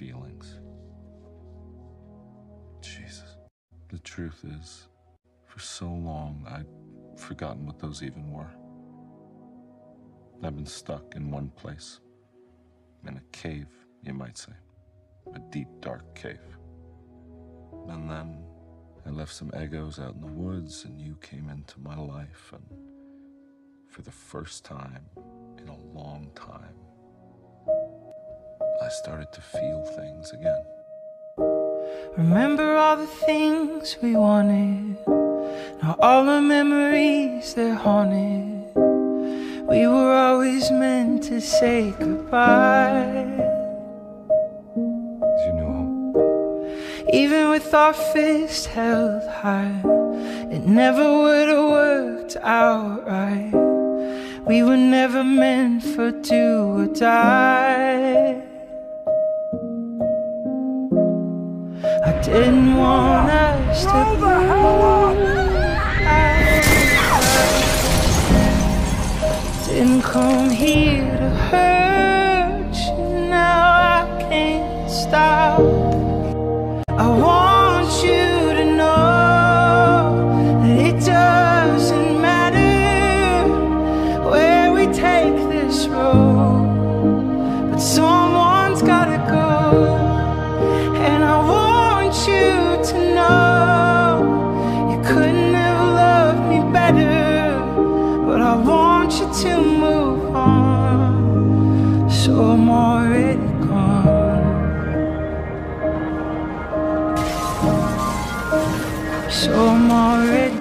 feelings. Jesus. The truth is, for so long, I'd forgotten what those even were. I've been stuck in one place. In a cave, you might say. A deep, dark cave. And then I left some Eggos out in the woods, and you came into my life, and for the first time started to feel things again. Remember all the things we wanted. Now all the memories they're haunted. We were always meant to say goodbye. You know, Even with our fists held high, it never would have worked out right. We were never meant for do or die. I didn't want us to be. Didn't come here to hurt you. Now I can't stop. I want you to know that it doesn't matter where we take this road, to know you couldn't have loved me better, but I want you to move on. So I'm already gone. So I'm already